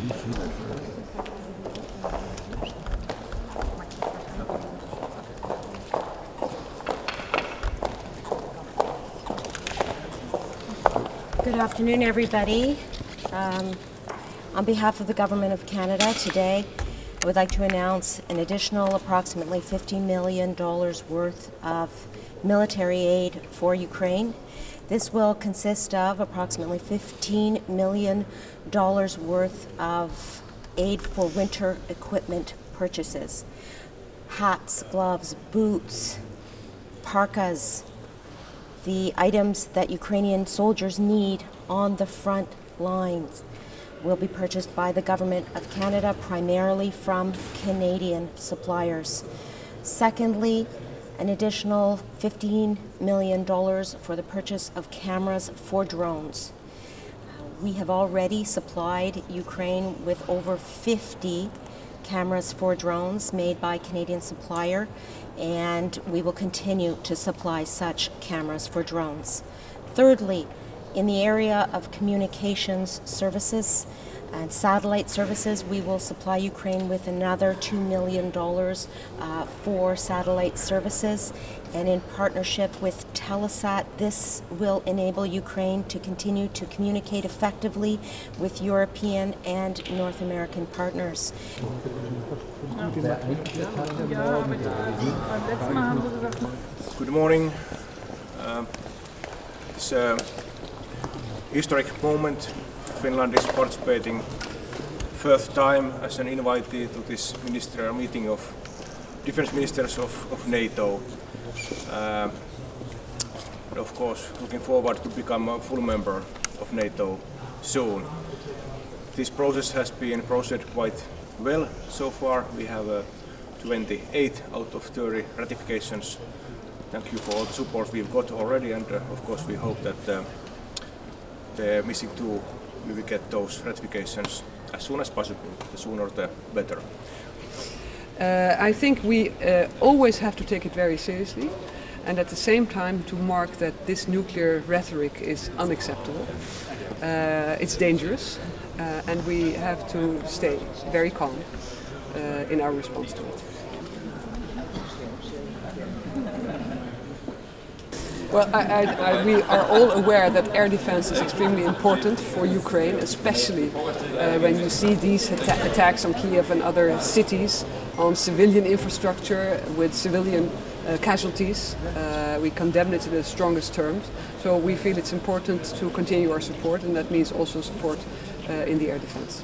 Good afternoon, everybody. Um, on behalf of the Government of Canada, today I would like to announce an additional approximately $50 million worth of military aid for Ukraine. This will consist of approximately $15 million worth of aid for winter equipment purchases hats, gloves, boots, parkas, the items that Ukrainian soldiers need on the front lines will be purchased by the Government of Canada, primarily from Canadian suppliers. Secondly, an additional $15 million for the purchase of cameras for drones. We have already supplied Ukraine with over 50 cameras for drones made by Canadian supplier and we will continue to supply such cameras for drones. Thirdly, in the area of communications services and satellite services, we will supply Ukraine with another $2 million uh, for satellite services. And in partnership with Telesat, this will enable Ukraine to continue to communicate effectively with European and North American partners. Good morning. Uh, a historic moment. Finland is participating first time as an invitee to this ministerial meeting of defense ministers of, of NATO. Uh, of course, looking forward to become a full member of NATO soon. This process has been proceeded quite well so far. We have uh, 28 out of 30 ratifications. Thank you for all the support we've got already, and uh, of course we hope that uh, the missing two we will get those ratifications as soon as possible. The sooner the better. Uh, I think we uh, always have to take it very seriously and at the same time to mark that this nuclear rhetoric is unacceptable. Uh, it's dangerous uh, and we have to stay very calm uh, in our response to it. Well, I, I, I, we are all aware that air defense is extremely important for Ukraine, especially uh, when you see these atta attacks on Kiev and other cities on civilian infrastructure with civilian uh, casualties. Uh, we condemn it in the strongest terms. So we feel it's important to continue our support, and that means also support uh, in the air defense.